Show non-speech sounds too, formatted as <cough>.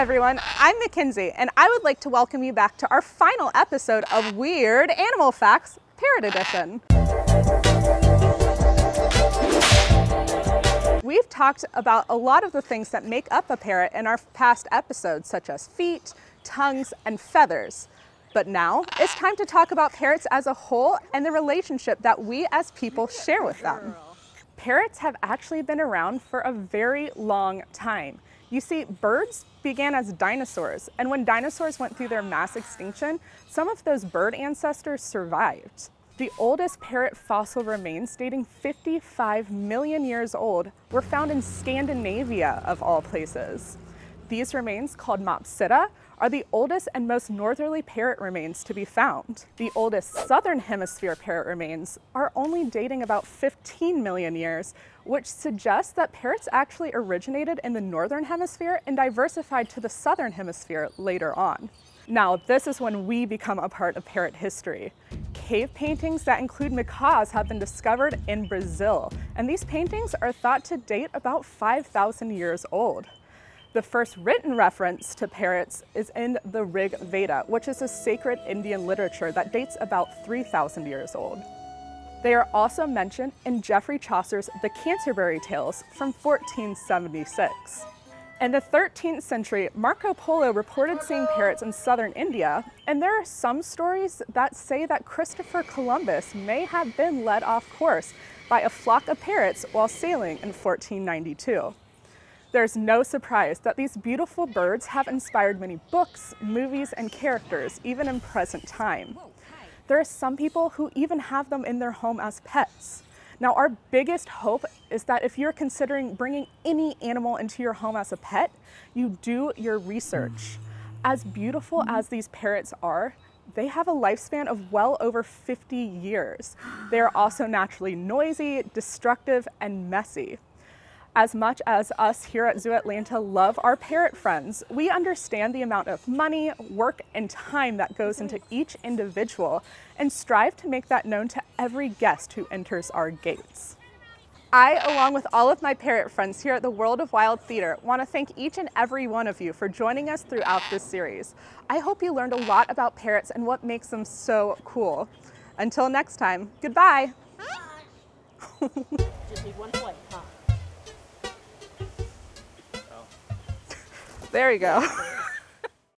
everyone, I'm McKenzie, and I would like to welcome you back to our final episode of Weird Animal Facts Parrot Edition. We've talked about a lot of the things that make up a parrot in our past episodes, such as feet, tongues, and feathers. But now it's time to talk about parrots as a whole and the relationship that we as people share with them. Parrots have actually been around for a very long time. You see, birds began as dinosaurs, and when dinosaurs went through their mass extinction, some of those bird ancestors survived. The oldest parrot fossil remains, dating 55 million years old, were found in Scandinavia, of all places. These remains, called Mopsitta, are the oldest and most northerly parrot remains to be found. The oldest southern hemisphere parrot remains are only dating about 15 million years, which suggests that parrots actually originated in the northern hemisphere and diversified to the southern hemisphere later on. Now, this is when we become a part of parrot history. Cave paintings that include macaws have been discovered in Brazil, and these paintings are thought to date about 5,000 years old. The first written reference to parrots is in the Rig Veda, which is a sacred Indian literature that dates about 3,000 years old. They are also mentioned in Geoffrey Chaucer's The Canterbury Tales from 1476. In the 13th century, Marco Polo reported seeing parrots in southern India, and there are some stories that say that Christopher Columbus may have been led off course by a flock of parrots while sailing in 1492. There's no surprise that these beautiful birds have inspired many books, movies, and characters, even in present time. There are some people who even have them in their home as pets. Now, our biggest hope is that if you're considering bringing any animal into your home as a pet, you do your research. As beautiful as these parrots are, they have a lifespan of well over 50 years. They are also naturally noisy, destructive, and messy. As much as us here at Zoo Atlanta love our parrot friends, we understand the amount of money, work, and time that goes into each individual and strive to make that known to every guest who enters our gates. I, along with all of my parrot friends here at the World of Wild Theater, want to thank each and every one of you for joining us throughout this series. I hope you learned a lot about parrots and what makes them so cool. Until next time, goodbye. Just need one huh? There you go. <laughs>